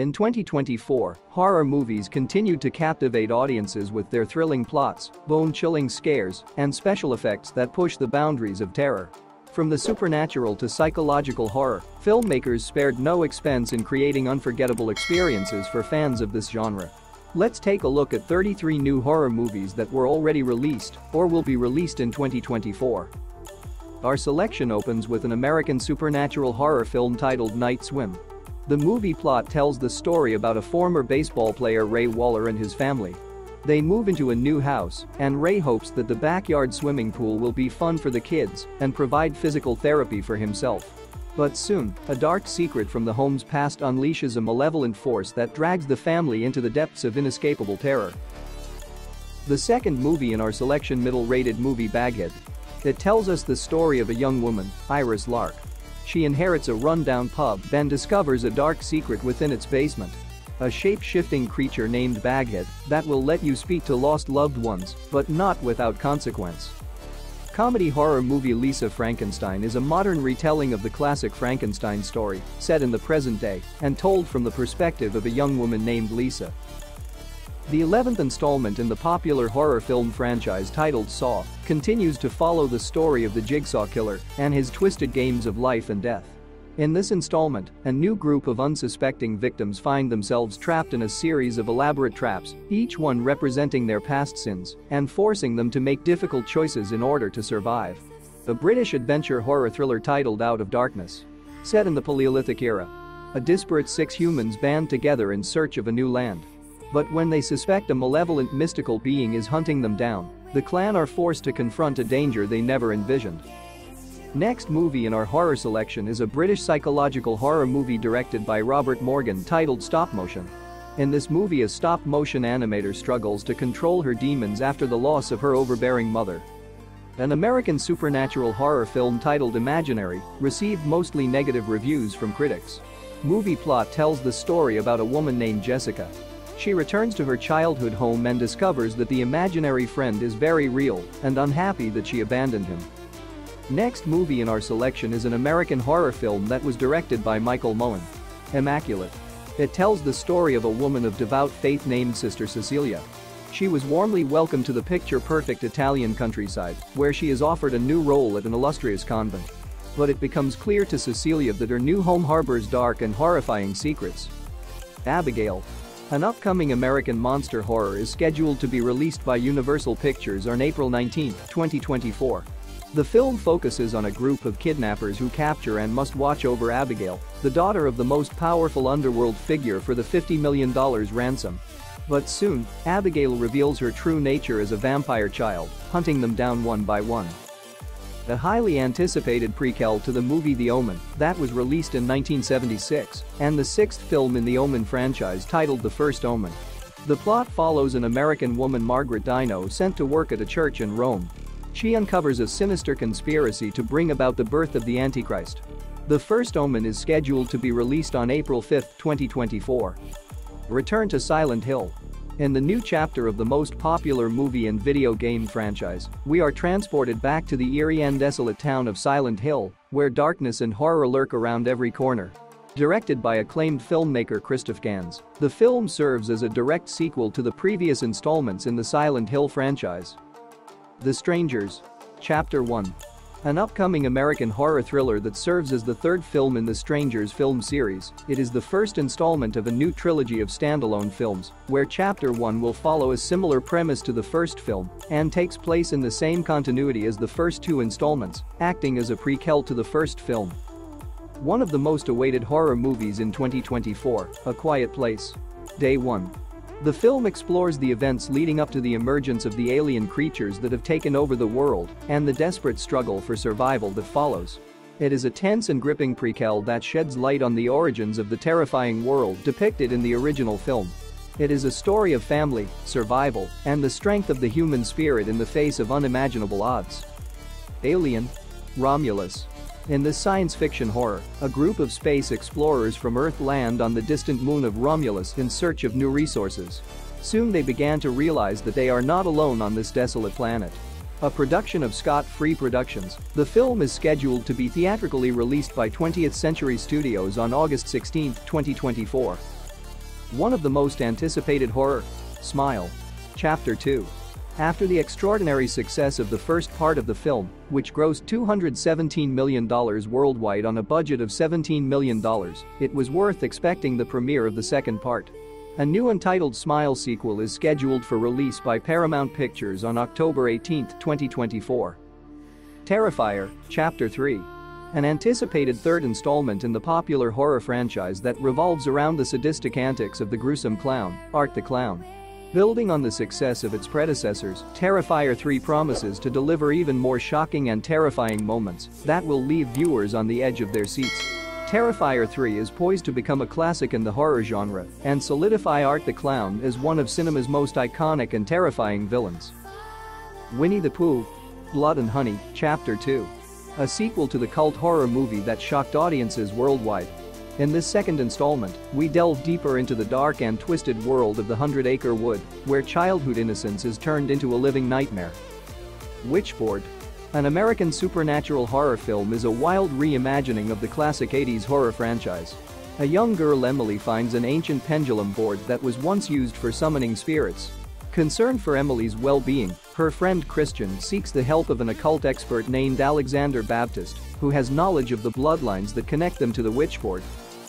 In 2024, horror movies continued to captivate audiences with their thrilling plots, bone-chilling scares, and special effects that push the boundaries of terror. From the supernatural to psychological horror, filmmakers spared no expense in creating unforgettable experiences for fans of this genre. Let's take a look at 33 new horror movies that were already released or will be released in 2024. Our selection opens with an American supernatural horror film titled Night Swim. The movie plot tells the story about a former baseball player Ray Waller and his family. They move into a new house, and Ray hopes that the backyard swimming pool will be fun for the kids and provide physical therapy for himself. But soon, a dark secret from the home's past unleashes a malevolent force that drags the family into the depths of inescapable terror. The second movie in our selection middle-rated movie Baghead. It tells us the story of a young woman, Iris Lark. She inherits a rundown pub then discovers a dark secret within its basement. A shape-shifting creature named Baghead that will let you speak to lost loved ones, but not without consequence. Comedy horror movie Lisa Frankenstein is a modern retelling of the classic Frankenstein story, set in the present day and told from the perspective of a young woman named Lisa. The 11th installment in the popular horror film franchise titled Saw continues to follow the story of the Jigsaw Killer and his twisted games of life and death. In this installment, a new group of unsuspecting victims find themselves trapped in a series of elaborate traps, each one representing their past sins and forcing them to make difficult choices in order to survive. A British adventure horror thriller titled Out of Darkness. Set in the Paleolithic era. A disparate six humans band together in search of a new land. But when they suspect a malevolent mystical being is hunting them down, the clan are forced to confront a danger they never envisioned. Next movie in our horror selection is a British psychological horror movie directed by Robert Morgan titled Stop Motion. In this movie a stop-motion animator struggles to control her demons after the loss of her overbearing mother. An American supernatural horror film titled Imaginary received mostly negative reviews from critics. Movie plot tells the story about a woman named Jessica she returns to her childhood home and discovers that the imaginary friend is very real and unhappy that she abandoned him. Next movie in our selection is an American horror film that was directed by Michael Mohan. Immaculate. It tells the story of a woman of devout faith named Sister Cecilia. She was warmly welcomed to the picture-perfect Italian countryside, where she is offered a new role at an illustrious convent. But it becomes clear to Cecilia that her new home harbors dark and horrifying secrets. Abigail, an upcoming American monster horror is scheduled to be released by Universal Pictures on April 19, 2024. The film focuses on a group of kidnappers who capture and must watch over Abigail, the daughter of the most powerful underworld figure for the $50 million ransom. But soon, Abigail reveals her true nature as a vampire child, hunting them down one by one a highly anticipated prequel to the movie The Omen that was released in 1976, and the sixth film in the Omen franchise titled The First Omen. The plot follows an American woman Margaret Daino sent to work at a church in Rome. She uncovers a sinister conspiracy to bring about the birth of the Antichrist. The First Omen is scheduled to be released on April 5, 2024. Return to Silent Hill in the new chapter of the most popular movie and video game franchise, we are transported back to the eerie and desolate town of Silent Hill, where darkness and horror lurk around every corner. Directed by acclaimed filmmaker Christoph Gans, the film serves as a direct sequel to the previous installments in the Silent Hill franchise. The Strangers. Chapter 1 an upcoming American horror thriller that serves as the third film in the Strangers film series, it is the first installment of a new trilogy of standalone films, where Chapter 1 will follow a similar premise to the first film and takes place in the same continuity as the first two installments, acting as a prequel to the first film. One of the most awaited horror movies in 2024, A Quiet Place. Day 1. The film explores the events leading up to the emergence of the alien creatures that have taken over the world and the desperate struggle for survival that follows. It is a tense and gripping prequel that sheds light on the origins of the terrifying world depicted in the original film. It is a story of family, survival, and the strength of the human spirit in the face of unimaginable odds. Alien Romulus in this science fiction horror, a group of space explorers from Earth land on the distant moon of Romulus in search of new resources. Soon they began to realize that they are not alone on this desolate planet. A production of Scott Free Productions, the film is scheduled to be theatrically released by 20th Century Studios on August 16, 2024. One of the most anticipated horror. Smile. Chapter 2. After the extraordinary success of the first part of the film, which grossed $217 million worldwide on a budget of $17 million, it was worth expecting the premiere of the second part. A new entitled Smile sequel is scheduled for release by Paramount Pictures on October 18, 2024. Terrifier, Chapter 3. An anticipated third installment in the popular horror franchise that revolves around the sadistic antics of the gruesome clown, Art the Clown. Building on the success of its predecessors, Terrifier 3 promises to deliver even more shocking and terrifying moments that will leave viewers on the edge of their seats. Terrifier 3 is poised to become a classic in the horror genre and solidify Art the Clown as one of cinema's most iconic and terrifying villains. Winnie the Pooh. Blood and Honey, Chapter 2. A sequel to the cult horror movie that shocked audiences worldwide. In this second installment, we delve deeper into the dark and twisted world of the Hundred Acre Wood, where childhood innocence is turned into a living nightmare. Witchboard. An American supernatural horror film is a wild reimagining of the classic 80s horror franchise. A young girl Emily finds an ancient pendulum board that was once used for summoning spirits. Concerned for Emily's well-being, her friend Christian seeks the help of an occult expert named Alexander Baptiste, who has knowledge of the bloodlines that connect them to the witchboard.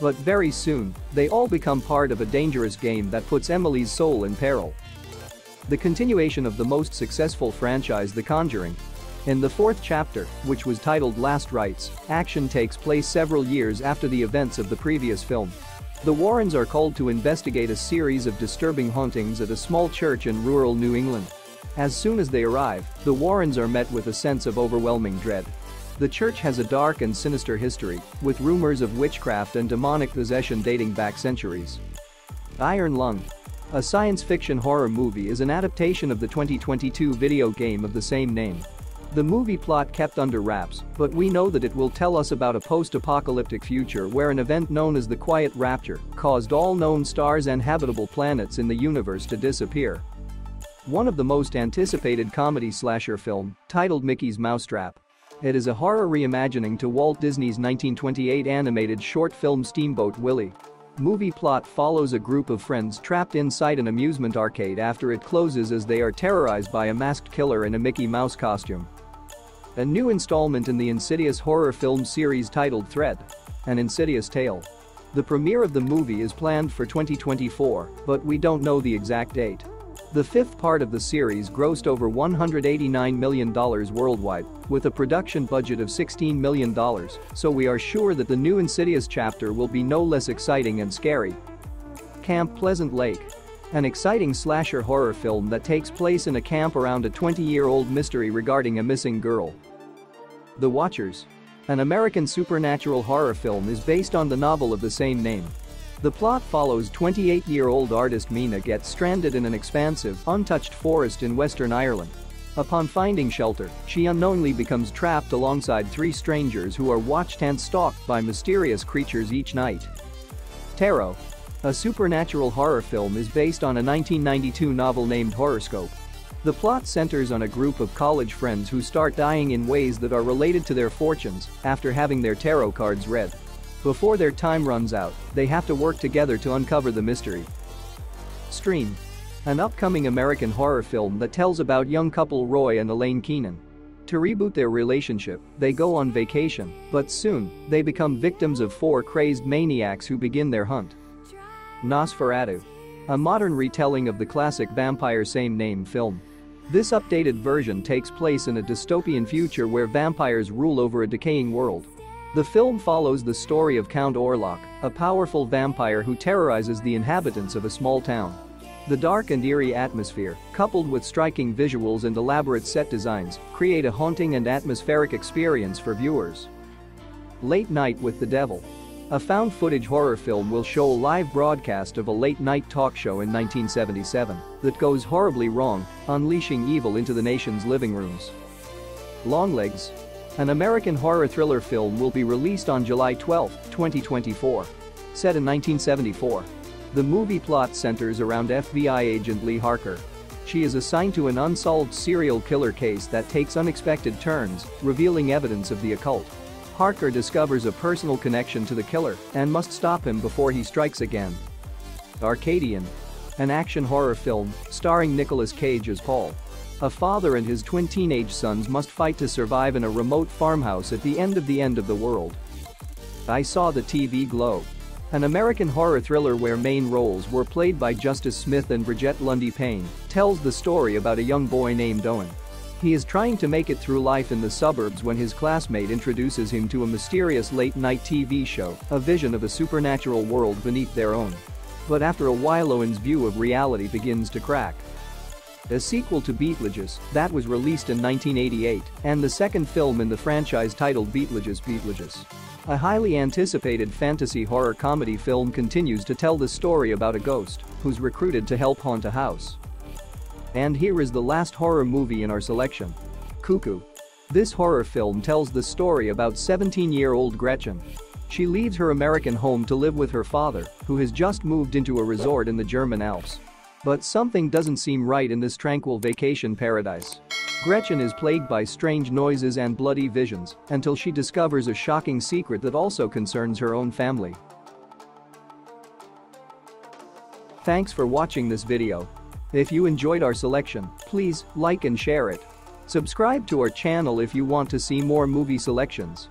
But very soon, they all become part of a dangerous game that puts Emily's soul in peril. The continuation of the most successful franchise The Conjuring. In the fourth chapter, which was titled Last Rites, action takes place several years after the events of the previous film. The Warrens are called to investigate a series of disturbing hauntings at a small church in rural New England. As soon as they arrive, the Warrens are met with a sense of overwhelming dread. The church has a dark and sinister history, with rumors of witchcraft and demonic possession dating back centuries. Iron Lung. A science fiction horror movie is an adaptation of the 2022 video game of the same name. The movie plot kept under wraps, but we know that it will tell us about a post-apocalyptic future where an event known as the Quiet Rapture caused all known stars and habitable planets in the universe to disappear. One of the most anticipated comedy slasher film, titled Mickey's Mousetrap. It is a horror reimagining to Walt Disney's 1928 animated short film Steamboat Willie. Movie plot follows a group of friends trapped inside an amusement arcade after it closes as they are terrorized by a masked killer in a Mickey Mouse costume. A new installment in the Insidious horror film series titled Thread. An Insidious Tale. The premiere of the movie is planned for 2024, but we don't know the exact date. The fifth part of the series grossed over $189 million worldwide, with a production budget of $16 million, so we are sure that the new Insidious chapter will be no less exciting and scary. Camp Pleasant Lake. An exciting slasher horror film that takes place in a camp around a 20-year-old mystery regarding a missing girl. The Watchers. An American supernatural horror film is based on the novel of the same name. The plot follows 28-year-old artist Mina gets stranded in an expansive, untouched forest in Western Ireland. Upon finding shelter, she unknowingly becomes trapped alongside three strangers who are watched and stalked by mysterious creatures each night. Tarot. A supernatural horror film is based on a 1992 novel named Horrorscope. The plot centers on a group of college friends who start dying in ways that are related to their fortunes after having their tarot cards read. Before their time runs out, they have to work together to uncover the mystery. Stream. An upcoming American horror film that tells about young couple Roy and Elaine Keenan. To reboot their relationship, they go on vacation, but soon, they become victims of four crazed maniacs who begin their hunt. Nosferatu. A modern retelling of the classic vampire same name film. This updated version takes place in a dystopian future where vampires rule over a decaying world. The film follows the story of Count Orlok, a powerful vampire who terrorizes the inhabitants of a small town. The dark and eerie atmosphere, coupled with striking visuals and elaborate set designs, create a haunting and atmospheric experience for viewers. Late Night with the Devil. A found footage horror film will show a live broadcast of a late night talk show in 1977 that goes horribly wrong, unleashing evil into the nation's living rooms. Longlegs. An American horror thriller film will be released on July 12, 2024. Set in 1974. The movie plot centers around FBI agent Lee Harker. She is assigned to an unsolved serial killer case that takes unexpected turns, revealing evidence of the occult. Harker discovers a personal connection to the killer and must stop him before he strikes again. Arcadian. An action horror film starring Nicolas Cage as Paul. A father and his twin teenage sons must fight to survive in a remote farmhouse at the end of the end of the world. I saw the TV glow. An American horror thriller where main roles were played by Justice Smith and Brigette Lundy Paine tells the story about a young boy named Owen. He is trying to make it through life in the suburbs when his classmate introduces him to a mysterious late-night TV show, a vision of a supernatural world beneath their own. But after a while Owen's view of reality begins to crack. A sequel to Beetlejuice that was released in 1988 and the second film in the franchise titled Beetlejuice Beetlejuice. A highly anticipated fantasy horror comedy film continues to tell the story about a ghost who's recruited to help haunt a house. And here is the last horror movie in our selection. Cuckoo. This horror film tells the story about 17-year-old Gretchen. She leaves her American home to live with her father, who has just moved into a resort in the German Alps. But something doesn't seem right in this tranquil vacation paradise. Gretchen is plagued by strange noises and bloody visions until she discovers a shocking secret that also concerns her own family. Thanks for watching this video. If you enjoyed our selection, please like and share it. Subscribe to our channel if you want to see more movie selections.